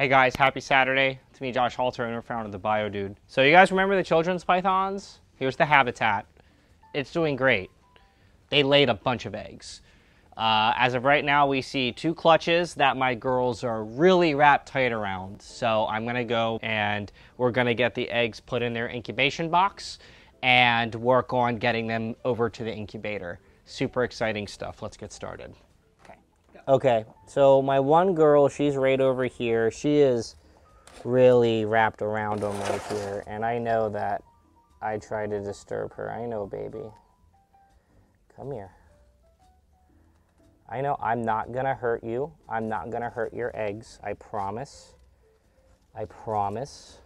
Hey guys, happy Saturday. It's me, Josh Halter, owner founder of the Bio Dude. So you guys remember the children's pythons? Here's the habitat. It's doing great. They laid a bunch of eggs. Uh, as of right now, we see two clutches that my girls are really wrapped tight around. So I'm gonna go and we're gonna get the eggs put in their incubation box and work on getting them over to the incubator. Super exciting stuff. Let's get started. Okay. So my one girl, she's right over here. She is really wrapped around them right here. And I know that I try to disturb her. I know, baby. Come here. I know I'm not gonna hurt you. I'm not gonna hurt your eggs. I promise. I promise.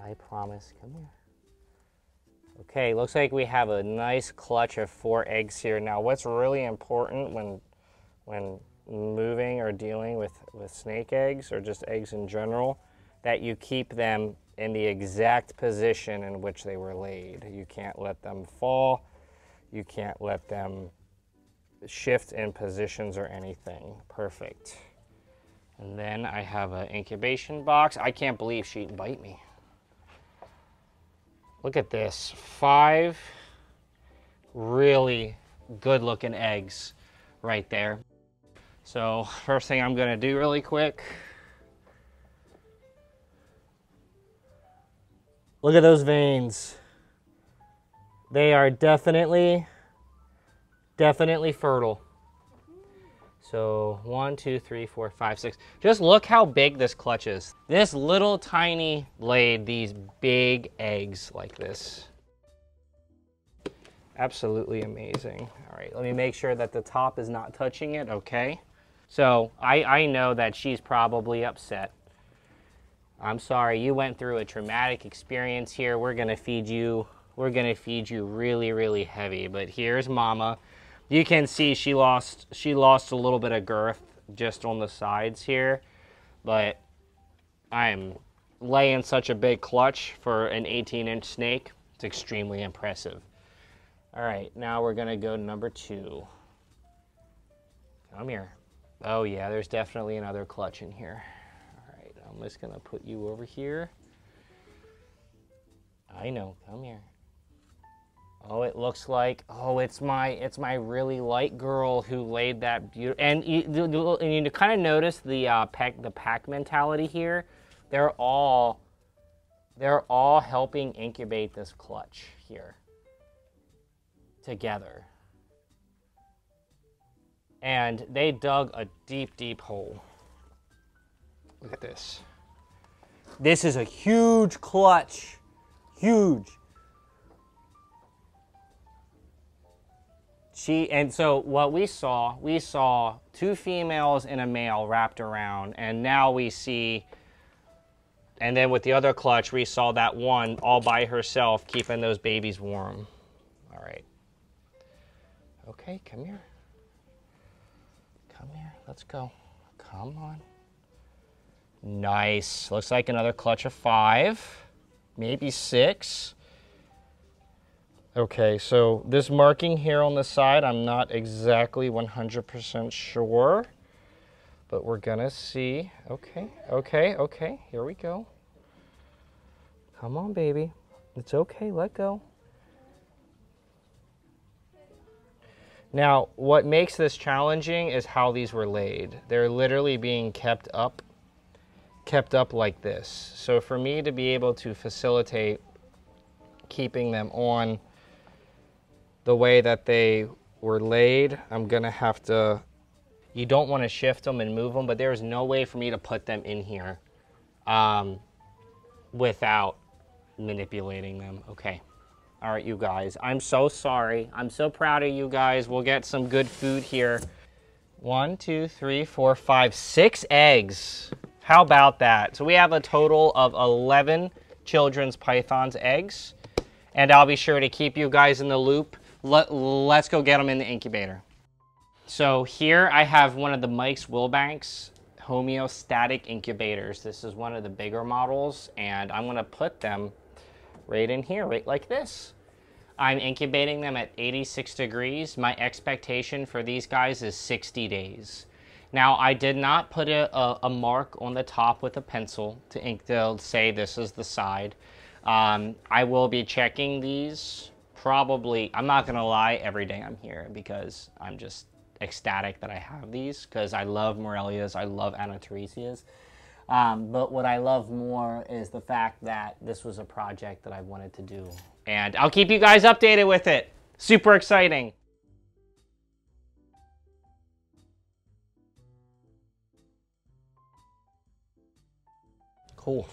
I promise. Come here. Okay, looks like we have a nice clutch of four eggs here. Now, what's really important when when moving or dealing with, with snake eggs or just eggs in general, that you keep them in the exact position in which they were laid. You can't let them fall. You can't let them shift in positions or anything. Perfect. And then I have an incubation box. I can't believe she didn't bite me. Look at this. Five really good looking eggs right there. So first thing I'm gonna do really quick. Look at those veins. They are definitely definitely fertile. So one, two, three, four, five, six. Just look how big this clutch is. This little tiny laid these big eggs like this. Absolutely amazing. All right, let me make sure that the top is not touching it, okay? So I, I know that she's probably upset. I'm sorry, you went through a traumatic experience here. We're gonna feed you, we're gonna feed you really, really heavy. But here's mama you can see she lost she lost a little bit of girth just on the sides here but I'm laying such a big clutch for an 18 inch snake. It's extremely impressive. All right now we're gonna go to number two. Come here. Oh yeah there's definitely another clutch in here. All right I'm just gonna put you over here. I know come here Oh, it looks like oh, it's my it's my really light girl who laid that beautiful. And you, and you kind of notice the uh, pack the pack mentality here. They're all they're all helping incubate this clutch here together. And they dug a deep, deep hole. Look at this. This is a huge clutch. Huge. She and so what we saw we saw two females and a male wrapped around and now we see and then with the other clutch we saw that one all by herself keeping those babies warm. All right. Okay come here. Come here let's go. Come on. Nice. Looks like another clutch of five maybe six Okay, so this marking here on the side, I'm not exactly 100% sure, but we're gonna see. Okay, okay, okay, here we go. Come on, baby. It's okay, let go. Now, what makes this challenging is how these were laid. They're literally being kept up, kept up like this. So for me to be able to facilitate keeping them on the way that they were laid, I'm gonna have to, you don't wanna shift them and move them, but there's no way for me to put them in here um, without manipulating them. Okay. All right, you guys, I'm so sorry. I'm so proud of you guys. We'll get some good food here. One, two, three, four, five, six eggs. How about that? So we have a total of 11 children's python's eggs. And I'll be sure to keep you guys in the loop let, let's go get them in the incubator. So here I have one of the Mike's Wilbanks homeostatic incubators. This is one of the bigger models and I'm gonna put them right in here, right like this. I'm incubating them at 86 degrees. My expectation for these guys is 60 days. Now, I did not put a, a, a mark on the top with a pencil to ink to say this is the side. Um, I will be checking these probably, I'm not to lie, every day I'm here because I'm just ecstatic that I have these because I love Morelia's, I love Antaresia's. Um, but what I love more is the fact that this was a project that I wanted to do. And I'll keep you guys updated with it. Super exciting. Cool.